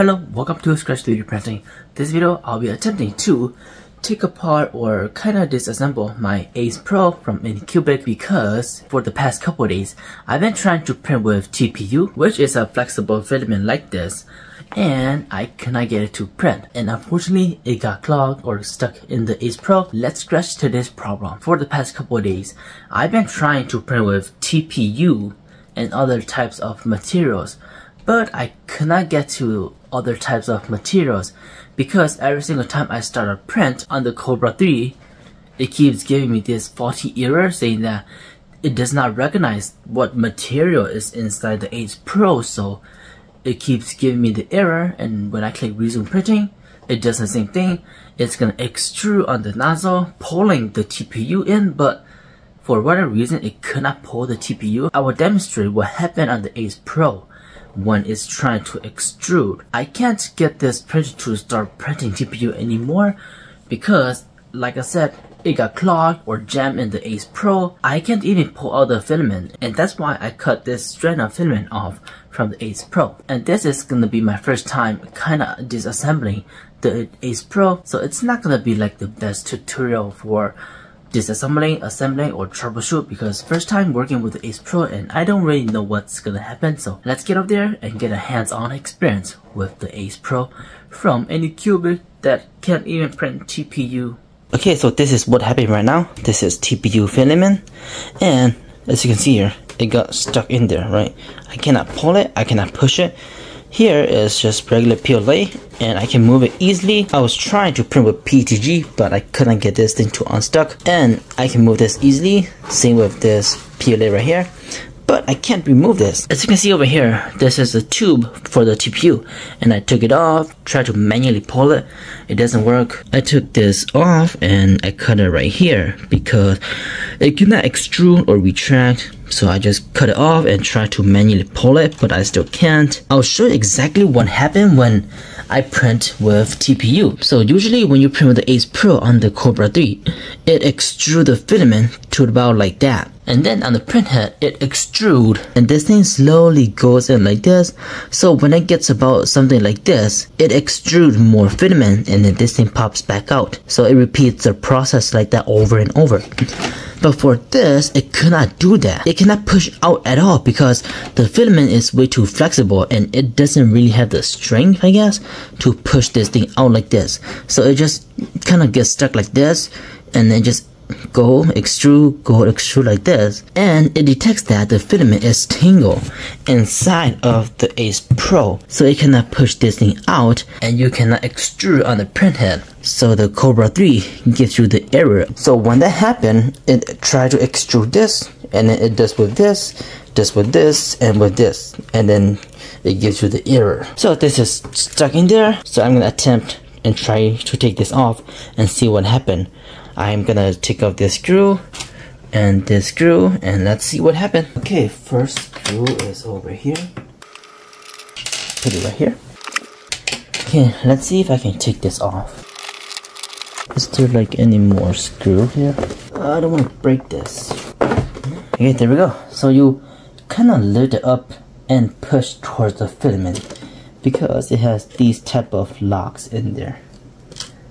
Hello, welcome to Scratch 3D Printing. This video I'll be attempting to take apart or kinda disassemble my Ace Pro from Anycubic because for the past couple days I've been trying to print with TPU which is a flexible filament like this and I cannot get it to print and unfortunately it got clogged or stuck in the Ace Pro. Let's scratch to this problem. For the past couple days I've been trying to print with TPU and other types of materials but I cannot get to other types of materials. Because every single time I start a print on the Kobra 3 it keeps giving me this faulty error saying that it does not recognize what material is inside the Ace Pro so it keeps giving me the error and when I click resume printing it does the same thing. It's gonna extrude on the nozzle pulling the TPU in but for whatever reason it could not pull the TPU I will demonstrate what happened on the Ace Pro when it's trying to extrude. I can't get this printer to start printing TPU anymore because, like I said, it got clogged or jammed in the Ace Pro. I can't even pull out the filament and that's why I cut this strand of filament off from the Ace Pro. And this is gonna be my first time kinda disassembling the Ace Pro so it's not gonna be like the best tutorial for disassembling, assembling, or troubleshoot because first time working with the Ace Pro and I don't really know what's gonna happen so let's get up there and get a hands-on experience with the Ace Pro from Anycubic that can't even print TPU. Okay, so this is what happened right now. This is TPU filament and as you can see here, it got stuck in there, right? I cannot pull it, I cannot push it. Here is just regular PLA and I can move it easily. I was trying to print with PETG but I couldn't get this thing to unstuck and I can move this easily. Same with this PLA right here but I can't remove this. As you can see over here, this is a tube for the TPU and I took it off, tried to manually pull it, it doesn't work. I took this off and I cut it right here because it cannot extrude or retract so I just cut it off and try to manually pull it but I still can't. I'll show you exactly what happened when I print with TPU. So usually when you print with the Ace Pro on the Kobra 3, it extrudes the filament to about like that. And then on the print head, it extrude and this thing slowly goes in like this. So when it gets about something like this, it extrudes more filament and then this thing pops back out. So it repeats the process like that over and over. But for this, it cannot do that. It cannot push out at all because the filament is way too flexible and it doesn't really have the strength, I guess, to push this thing out like this. So it just kind of gets stuck like this and then just go extrude go extrude like this and it detects that the filament is tangled inside of the Ace Pro. So it cannot push this thing out and you cannot extrude on the printhead. So the Kobra 3 gives you the error. So when that happens it try to extrude this and then it does with this does with this and with this and then it gives you the error. So this is stuck in there. So I'm gonna attempt and try to take this off and see what happened I'm gonna take off this screw and this screw and let's see what happens. Okay, first screw is over here. Put it right here. Okay, let's see if I can take this off. Is there like any more screw here? I don't want to break this. Okay, there we go. So you kind of lift it up and push towards the filament because it has these type of locks in there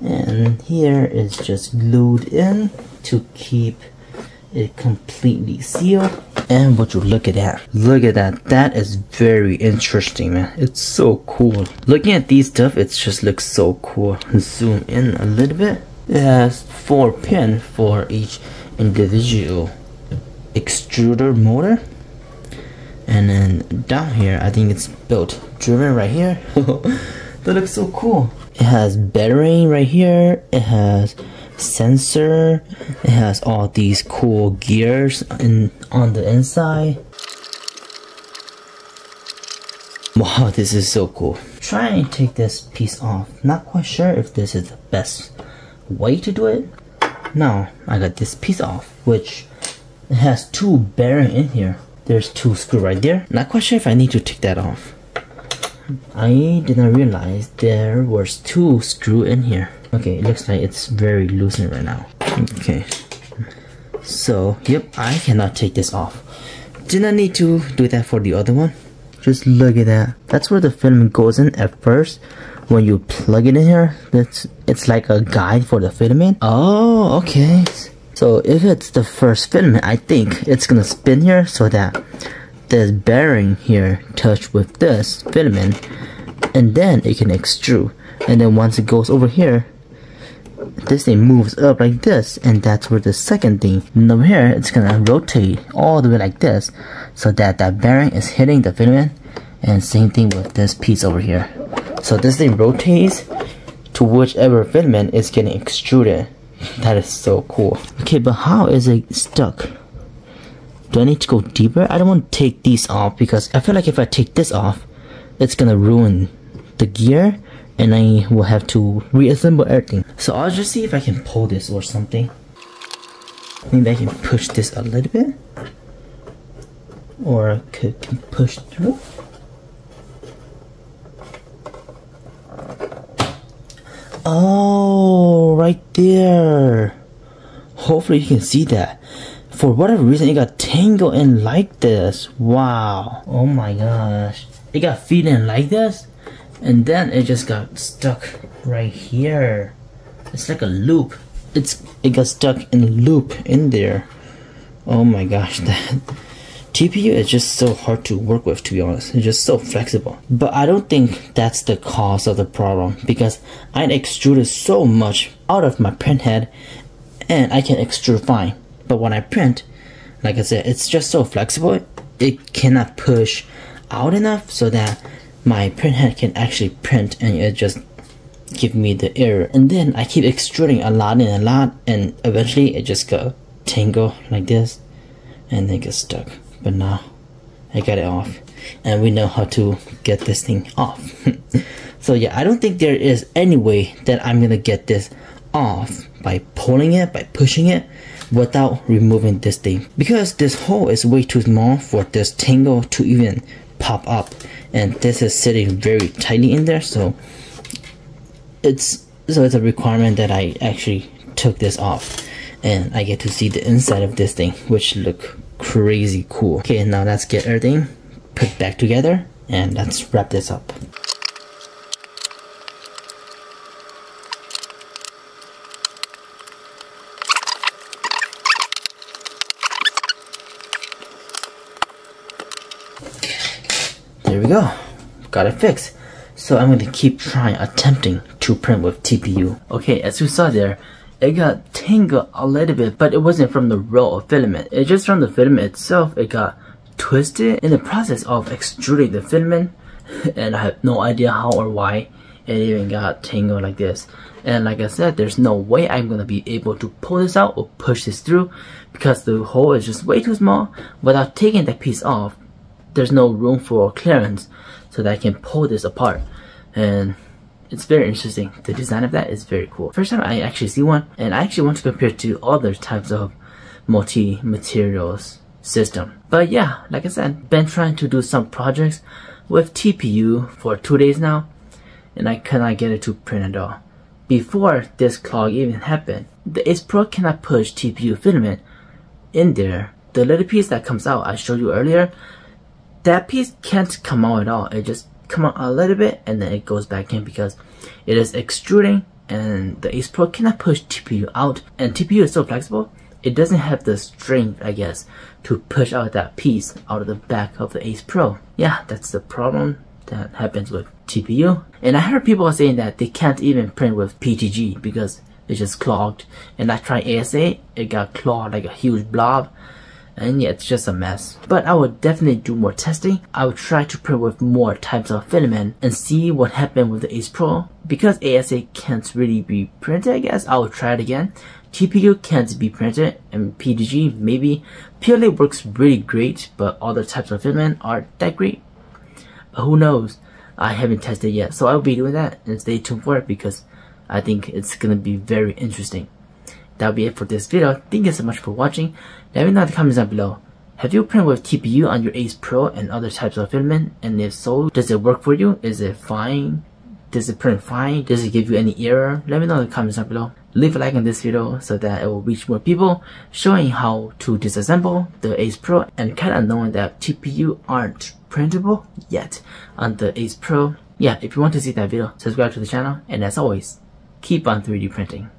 and mm-hmm. here is just glued in to keep it completely sealed. And what you look at that look at that. That is very interesting man. It's so cool. Looking at these stuff it just looks so cool. Zoom in a little bit. It has four pin for each individual extruder motor. And then down here I think it's built driven right here. That looks so cool it has bearing right here. It has sensor. It has all these cool gears in on the inside. Wow, this is so cool. Try and take this piece off. Not quite sure if this is the best way to do it. Now, I got this piece off, which has two bearing in here. There's two screw right there. Not quite sure if I need to take that off. I didn't realize there was two screw in here. Okay, it looks like it's very loosened right now. Okay. So, yep, I cannot take this off. Didn't need to do that for the other one. Just look at that. That's where the filament goes in at first. When you plug it in here, that's it's like a guide for the filament. Oh, okay. So if it's the first filament, I think it's gonna spin here so that this bearing here touch with this filament and then it can extrude. And then once it goes over here, this thing moves up like this and that's where the second thing and over here it's gonna rotate all the way like this so that that bearing is hitting the filament and same thing with this piece over here. So this thing rotates to whichever filament is getting extruded. That is so cool. Okay but how is it stuck do I need to go deeper I don't want to take these off because I feel like if I take this off it's gonna ruin the gear and I will have to reassemble everything. So I'll just see if I can pull this or something. Maybe I can push this a little bit. Or I could can push through. Oh, right there. Hopefully you can see that. For whatever reason, it got tangled in like this. Wow. Oh my gosh. It got feed in like this? and then it just got stuck right here it's like a loop it's it got stuck in a loop in there oh my gosh that TPU is just so hard to work with to be honest it's just so flexible but I don't think that's the cause of the problem because I extruded so much out of my print head and I can extrude fine but when I print like I said it's just so flexible. It cannot push out enough so that my print head can actually print and it just give me the error. And then I keep extruding a lot and a lot and eventually it just got tangle like this and then get stuck. But now I got it off and we know how to get this thing off. So yeah I don't think there is any way that I'm gonna get this off by pulling it by pushing it without removing this thing. Because this hole is way too small for this tangle to even pop up. And this is sitting very tightly in there so it's so it's a requirement that I actually took this off. And I get to see the inside of this thing which look crazy cool. Okay now let's get everything put back together and let's wrap this up there we go. Got it fixed. So I'm going to keep trying attempting to print with TPU okay as you saw there it got tangled a little bit but it wasn't from the roll of filament. It's just from the filament itself it got twisted in the process of extruding the filament and I have no idea how or why it even got tangled like this. And like I said there's no way I'm gonna be able to pull this out or push this through because the hole is just way too small. Without taking that piece off there's no room for clearance so that I can pull this apart. And it's very interesting. The design of that is very cool. First time I actually see one and I actually want to compare to other types of multi-materials system. But yeah like I said been trying to do some projects with TPU for two days now and I cannot get it to print at all. Before this clog even happened the Ace Pro cannot push TPU filament in there. The little piece that comes out I showed you earlier that piece can't come out at all. It just come out a little bit and then it goes back in because it is extruding and the Ace Pro cannot push TPU out and TPU is so flexible it doesn't have the strength I guess to push out that piece out of the back of the Ace Pro. Yeah, that's the problem that happens with TPU. And I heard people saying that they can't even print with PTG because it's just clogged. And I tried ASA, it got clogged like a huge blob and yeah, it's just a mess. But I would definitely do more testing. I would try to print with more types of filament and see what happened with the Ace Pro. Because ASA can't really be printed, I guess, I will try it again. TPU can't be printed, and PTG maybe PLA works really great, but other types of filament aren't that great. But who knows? I haven't tested yet, so I'll be doing that and stay tuned for it because I think it's gonna be very interesting that'll be it for this video. Thank you so much for watching. Let me know in the comments down below. Have you printed with TPU on your Ace Pro and other types of filament? And if so, does it work for you? Is it fine? Does it print fine? Does it give you any error? Let me know in the comments down below. Leave a like on this video so that it will reach more people, showing how to disassemble the Ace Pro and kind of knowing that TPU aren't printable yet on the Ace Pro. Yeah, if you want to see that video, subscribe to the channel, and as always, keep on 3D printing.